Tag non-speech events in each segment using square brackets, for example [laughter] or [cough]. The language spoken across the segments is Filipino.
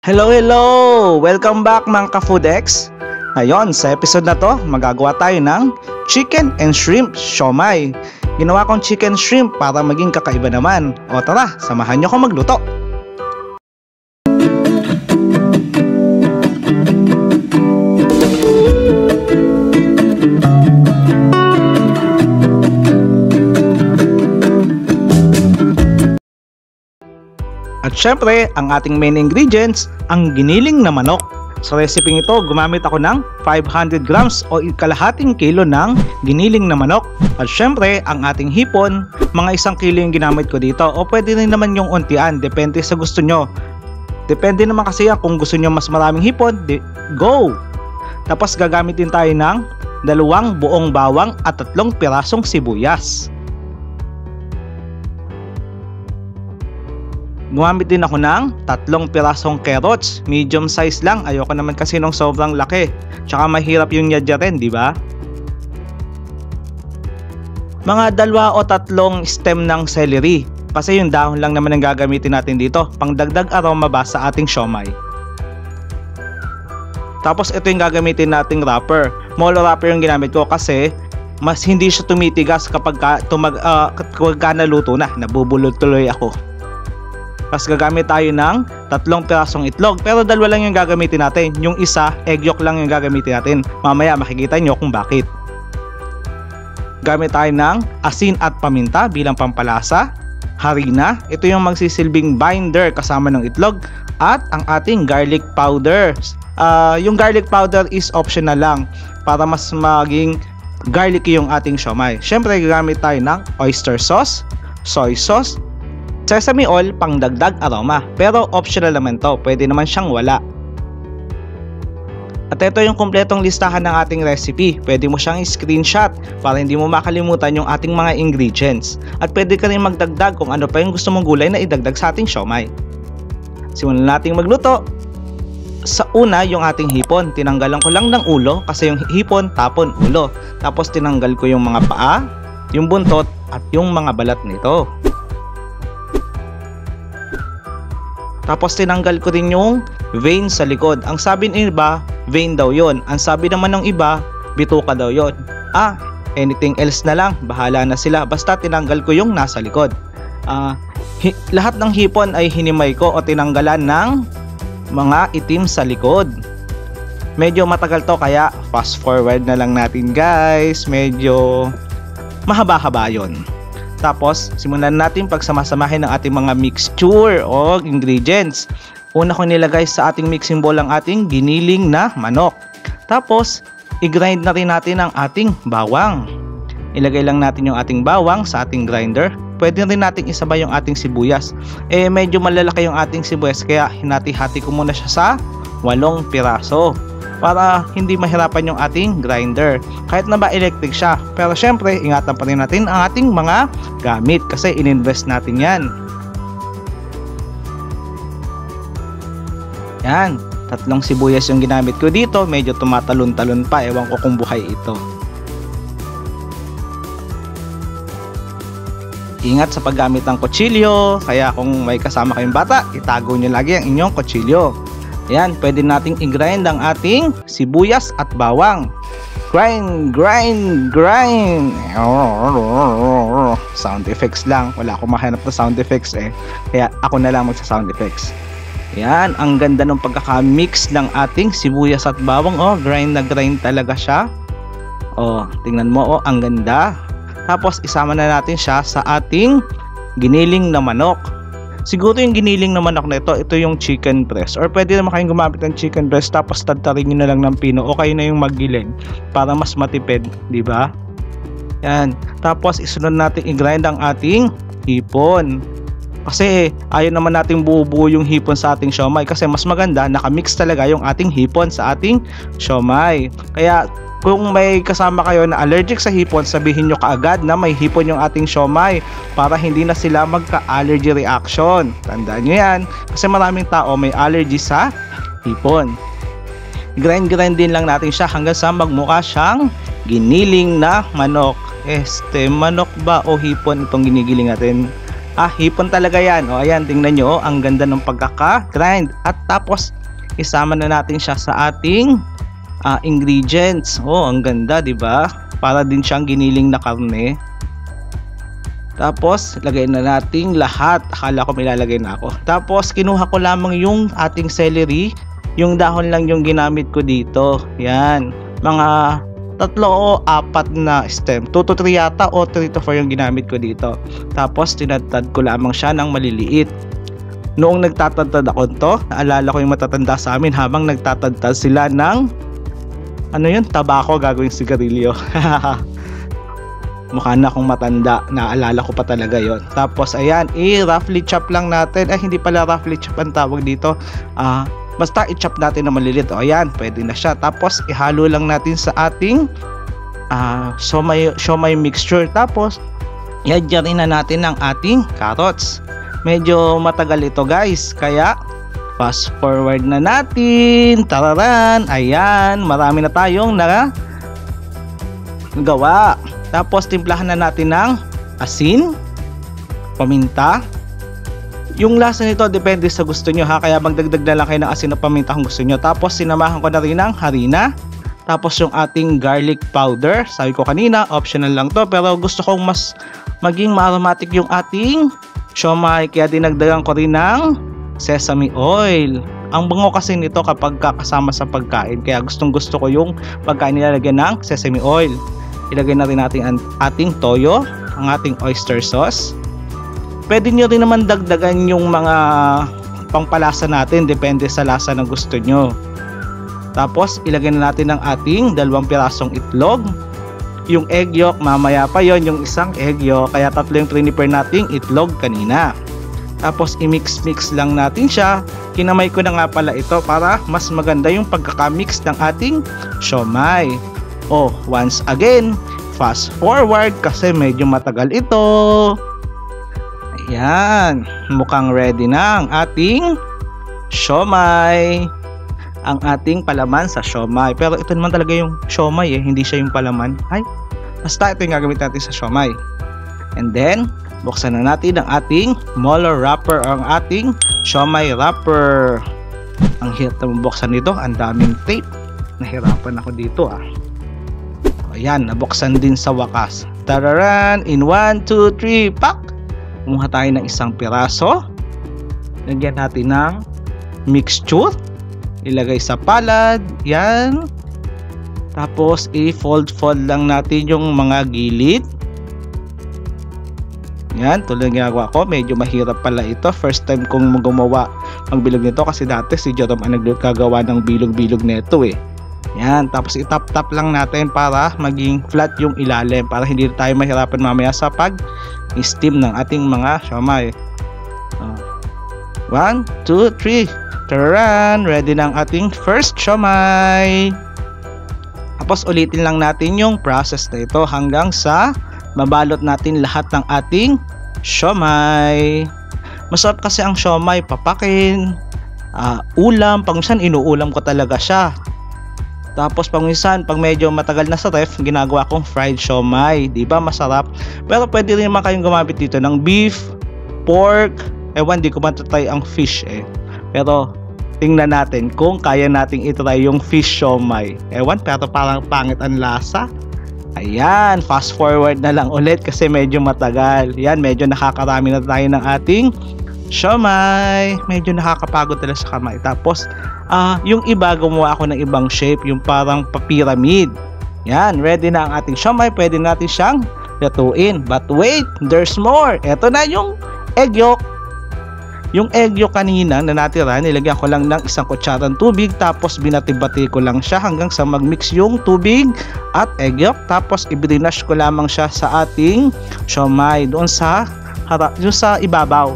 Hello, hello! Welcome back mga ka-Foodex! Ngayon, sa episode na to, magagawa tayo ng chicken and shrimp siomay. Ginawa kong chicken shrimp para maging kakaiba naman. O tara, samahan nyo ko magluto! At syempre, ang ating main ingredients, ang giniling na manok. Sa recipe ito, gumamit ako ng 500 grams o kalahating kilo ng giniling na manok. At syempre, ang ating hipon, mga isang kilo yung ginamit ko dito. O pwede rin naman yung untian, depende sa gusto nyo. Depende naman kasi yan kung gusto nyo mas maraming hipon, go! Tapos gagamit din tayo ng dalawang buong bawang at tatlong pirasong sibuyas. Gumamit din ako ng tatlong pirasong carrots. Medium size lang. Ayoko naman kasi nung sobrang laki. Tsaka mahirap yung yadya rin, di ba? Mga dalawa o tatlong stem ng celery. Kasi yung dahon lang naman ang gagamitin natin dito. Pangdagdag aroma ba sa ating siomay. Tapos ito yung gagamitin nating wrapper. Molo wrapper yung ginamit ko kasi mas hindi siya tumitigas kapag ka, tumag, uh, kapag ka naluto na. Nabubulol tuloy ako. Tapos gagamit tayo ng tatlong pirasong itlog. Pero dalawa lang yung gagamitin natin. Yung isa, egg yolk lang yung gagamitin natin. Mamaya makikita nyo kung bakit. Gamit tayo ng asin at paminta bilang pampalasa. Harina, ito yung magsisilbing binder kasama ng itlog. At ang ating garlic powder. Uh, yung garlic powder is optional lang para mas maging garlicky yung ating siomay. Siyempre, gagamit tayo ng oyster sauce, soy sauce, Sesame oil pang dagdag aroma, pero optional naman to, pwede naman siyang wala. At ito yung kumpletong listahan ng ating recipe. Pwede mo siyang screenshot para hindi mo makalimutan yung ating mga ingredients. At pwede ka rin magdagdag kung ano pa yung gusto mong gulay na idagdag sa ating siomay. Simulan nating magluto. Sa una, yung ating hipon. Tinanggalan ko lang ng ulo kasi yung hipon tapon ulo. Tapos tinanggal ko yung mga paa, yung buntot at yung mga balat nito. Tapos tinanggal ko rin yung vein sa likod. Ang sabi ng iba, vein daw yon. Ang sabi naman ng iba, bituka daw yon. Ah, anything else na lang, bahala na sila. Basta tinanggal ko yung nasa likod. Ah, lahat ng hipon ay hinimay ko o tinanggalan ng mga itim sa likod. Medyo matagal to kaya fast forward na lang natin guys. Medyo mahaba-haba yon. Tapos, simulan natin pagsamasamahin ng ating mga mixture o ingredients. Una ko nilagay sa ating mixing bowl ang ating giniling na manok. Tapos, i-grind na rin natin ang ating bawang. Ilagay lang natin yung ating bawang sa ating grinder. Pwede rin natin isabay yung ating sibuyas. Eh, medyo malalaki yung ating sibuyas kaya hinati-hati ko muna siya sa walong piraso para hindi mahirapan yung ating grinder. Kahit na ba electric siya. Pero syempre, ingatan pa rin natin ang ating mga gamit kasi ininvest natin yan. Yan, tatlong sibuyas yung ginamit ko dito. Medyo tumatalon-talon pa. Ewan ko kung buhay ito. Ingat sa paggamit ng kutsilyo, kaya kung may kasama kayong bata, itago nyo lagi ang inyong kutsilyo. Ayan, pwede nating i-grind ang ating sibuyas at bawang. Grind, grind, grind. Sound effects lang. Wala akong mahanap na sound effects eh. Kaya ako na lang magsa sound effects. Ayan, ang ganda ng pagkaka-mix ng ating sibuyas at bawang. Oh, grind na grind talaga siya. Oh, tingnan mo oh, ang ganda. Tapos isama na natin siya sa ating giniling na manok. Siguro yung giniling na manok na ito, yung chicken breast. Or pwede naman kayong gumamit ng chicken breast tapos tadtarin nyo na lang ng pino o kayo na yung magiling para mas matipid, di ba? Yan. Tapos isunod natin i-grind ang ating hipon. Kasi ayaw naman nating buo-buo yung hipon sa ating siomay kasi mas maganda nakamix talaga yung ating hipon sa ating siomay. Kaya kung may kasama kayo na allergic sa hipon, sabihin nyo kaagad na may hipon yung ating siomay para hindi na sila magka-allergy reaction. Tandaan nyo yan kasi maraming tao may allergy sa hipon. Grind-grind din lang natin siya hanggang sa magmukha siyang giniling na manok. Este, manok ba o hipon itong ginigiling natin? Ah, hipon talaga yan. O ayan, tingnan nyo. Ang ganda ng pagkaka-grind. At tapos, isama na natin siya sa ating uh, ingredients. Oh, ang ganda, 'di ba? Para din siyang giniling na karne. Tapos, lagay na natin lahat. Akala ko may na ako. Tapos, kinuha ko lamang yung ating celery. Yung dahon lang yung ginamit ko dito. Yan. Mga tatlo o apat na stem. 2 to 3 yata o 3 to 4 yung ginamit ko dito. Tapos, tinadtad ko lamang siya ng maliliit. Noong nagtatadtad ako to, naalala ko yung matatanda sa amin habang nagtatadtad sila ng ano yun, tabako gagawing sigarilyo. [laughs] mukha na akong matanda. Naalala ko pa talaga yon tapos ayan i-roughly chop lang natin. Ay hindi pala roughly chop ang tawag dito. Ah uh, basta i-chop natin na malilit o ayan pwede na siya. Tapos ihalo lang natin sa ating uh, siomay, siomay mixture. Tapos yadyarin na natin ang ating carrots. Medyo matagal ito guys. Kaya fast forward na natin tararan ayan marami na tayong na gawa tapos timplahan na natin ng asin, paminta. Yung lasa nito depende sa gusto nyo ha, kaya magdagdag na lang kayo ng asin at paminta kung gusto nyo. Tapos sinamahan ko na rin ng harina. Tapos yung ating garlic powder, sabi ko kanina, optional lang to. Pero gusto kong mas maging aromatic yung ating siomay. Kaya dinagdagan ko rin ng sesame oil. Ang bango kasi nito kapag kakasama sa pagkain. Kaya gustong gusto ko yung pagkain nilalagyan ng sesame oil ilagay na rin natin ang ating toyo, ang ating oyster sauce. Pwede nyo rin naman dagdagan yung mga pangpalasa natin, depende sa lasa na gusto nyo. Tapos, ilagay na natin ang ating dalawang pirasong itlog. Yung egg yolk, mamaya pa yon yung isang egg yolk, kaya tatlo yung prepare nating itlog kanina. Tapos, i-mix-mix lang natin siya. Kinamay ko na nga pala ito para mas maganda yung pagkakamix ng ating siomay. Oh, once again, fast forward kasi medyo matagal ito. Ayan, mukhang ready na ang ating siomay. Ang ating palaman sa siomay. Pero ito naman talaga yung siomay eh, hindi siya yung palaman. Ay, basta ito yung gagamit natin sa siomay. And then, buksan na natin ang ating molar wrapper ang ating siomay wrapper. Ang hirap na buksan nito, ang daming tape. Nahirapan ako dito ah. Ayan, nabuksan din sa wakas. Tararan! In 1, 2, 3, pak! Kumuha tayo ng isang piraso. Lagyan natin ng mixture. Ilagay sa palad. Yan. Tapos, i-fold-fold lang natin yung mga gilid. Yan, tulad ng ginagawa ko. Medyo mahirap pala ito. First time kong gumawa ng bilog nito kasi dati si Jerome ang nagkagawa ng bilog-bilog nito eh. Yan, tapos itap-tap lang natin para maging flat yung ilalim para hindi tayo mahirapan mamaya sa pag-steam ng ating mga siomay. Uh, one, two, three. Taran! Ready na ang ating first siomay. Tapos ulitin lang natin yung process na ito hanggang sa mabalot natin lahat ng ating siomay. Masarap kasi ang siomay, papakin, uh, ulam, pag inuulam ko talaga siya. Tapos pag minsan, pag medyo matagal na sa ref, ginagawa kong fried siomay. Ba masarap? Pero pwede rin naman kayong gumamit dito ng beef, pork, ewan, di ko matatry ang fish eh. Pero tingnan natin kung kaya nating itry yung fish siomay. Ewan, pero parang pangit ang lasa. Ayan, fast forward na lang ulit kasi medyo matagal. Yan, medyo nakakarami na tayo ng ating siomay. Medyo nakakapagod talaga sa kamay. Tapos, uh, yung iba gumawa ako ng ibang shape, yung parang pa-pyramid. Yan, ready na ang ating siomay. Pwede natin siyang lutuin. But wait, there's more. Ito na yung egg yolk. Yung egg yolk kanina na natira, nilagyan ko lang ng isang kutsarang tubig tapos binati-bati ko lang siya hanggang sa magmix yung tubig at egg yolk. Tapos ibrinash ko lamang siya sa ating siomay doon sa harap, yung sa ibabaw.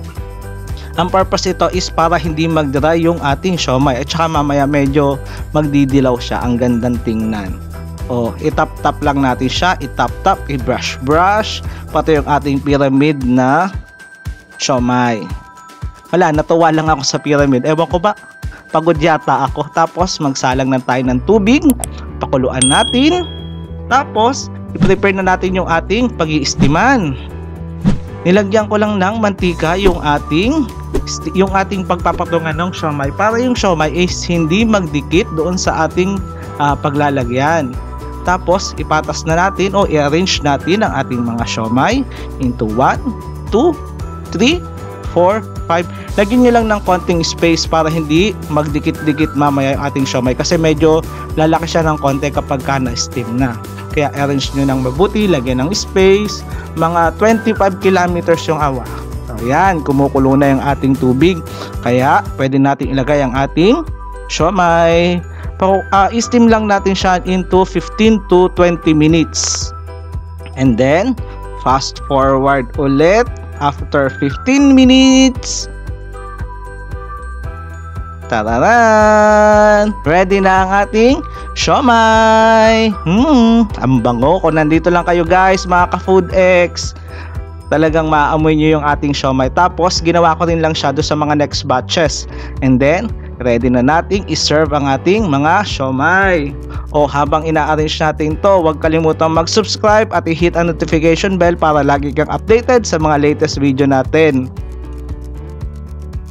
Ang purpose ito is para hindi mag-dry yung ating siomay at saka mamaya medyo magdidilaw siya. Ang gandang tingnan. O, itap-tap lang natin siya. Itap-tap, i-brush-brush. Pati yung ating pyramid na siomay. Wala, natuwa lang ako sa pyramid. Ewan ko ba, pagod yata ako. Tapos, magsalang na tayo ng tubig. Pakuluan natin. Tapos, i-prepare na natin yung ating pag-iistiman. nilagyan ko lang ng mantika yung ating yung ating pagpapatungan ng siomay para yung siomay is hindi magdikit doon sa ating uh, paglalagyan. Tapos ipatas na natin o i-arrange natin ang ating mga siomay into 1, 2, 3, 4, 5. Lagyan nyo lang ng konting space para hindi magdikit-dikit mamaya yung ating siomay kasi medyo lalaki siya ng konti kapag ka na-steam na. Kaya arrange nyo ng mabuti, lagyan ng space, mga 25 kilometers yung awa. So yan, kumukulo na yung ating tubig. Kaya pwede natin ilagay ang ating siomay. Pa, uh, steam lang natin siya into 15 to 20 minutes. And then, fast forward ulit after 15 minutes. Tararan! Ready na ang ating siomay! Hmm, ang bango ko. Nandito lang kayo guys, mga ka-food X. Talagang maamoy nyo yung ating siomay. Tapos, ginawa ko rin lang siya sa mga next batches. And then, ready na nating iserve ang ating mga siomay. O habang ina-arrange natin to, huwag kalimutan mag-subscribe at i-hit ang notification bell para lagi kang updated sa mga latest video natin.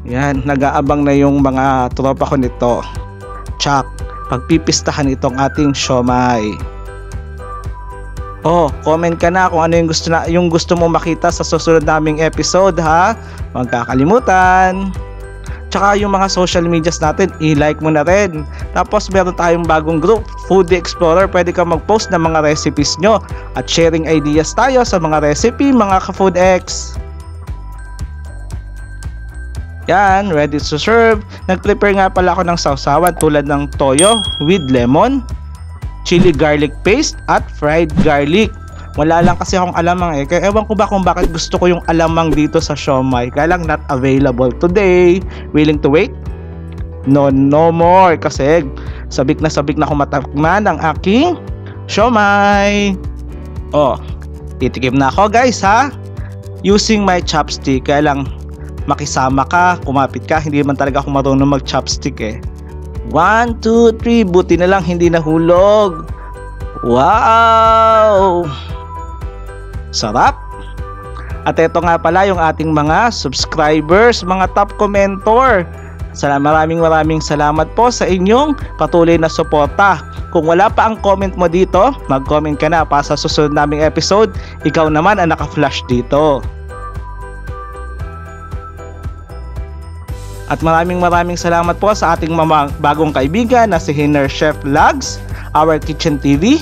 Yan, nag-aabang na yung mga tropa ko nito. Chak, pagpipistahan itong ating siomay. Oh, comment ka na kung ano yung gusto na yung gusto mo makita sa susunod naming episode ha. Huwag kakalimutan. Tsaka yung mga social medias natin, i-like mo na rin. Tapos meron tayong bagong group, Foodie Explorer. Pwede ka mag-post ng mga recipes nyo at sharing ideas tayo sa mga recipe, mga ka-Food X. Yan, ready to serve. Nag-prepare nga pala ako ng sausawan tulad ng toyo with lemon, chili garlic paste at fried garlic. Wala lang kasi akong alamang eh. Kaya ewan ko ba kung bakit gusto ko yung alamang dito sa siomay. Kaya lang not available today. Willing to wait? No, no more. Kasi sabik na sabik na kumatakman ang aking siomay. Oh, titikim na ako guys ha. Using my chopstick. Kaya lang makisama ka, kumapit ka. Hindi man talaga ako marunong mag chopstick eh. 1, 2, 3. Buti na lang hindi nahulog. Wow! Sarap! At ito nga pala yung ating mga subscribers, mga top commentor. Salamat maraming maraming salamat po sa inyong patuloy na suporta. Kung wala pa ang comment mo dito, mag-comment ka na para sa susunod naming episode. Ikaw naman ang naka-flash dito. At maraming maraming salamat po sa ating mga bagong kaibigan na si Hiner Chef Vlogs, Our Kitchen TV,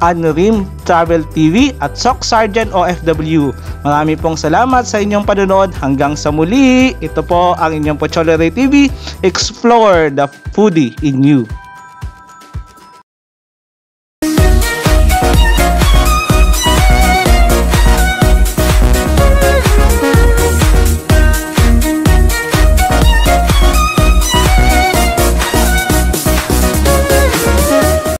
Unrim Travel TV at Sock Sergeant OFW. Marami pong salamat sa inyong panonood. Hanggang sa muli, ito po ang inyong Pocholere TV. Explore the foodie in you.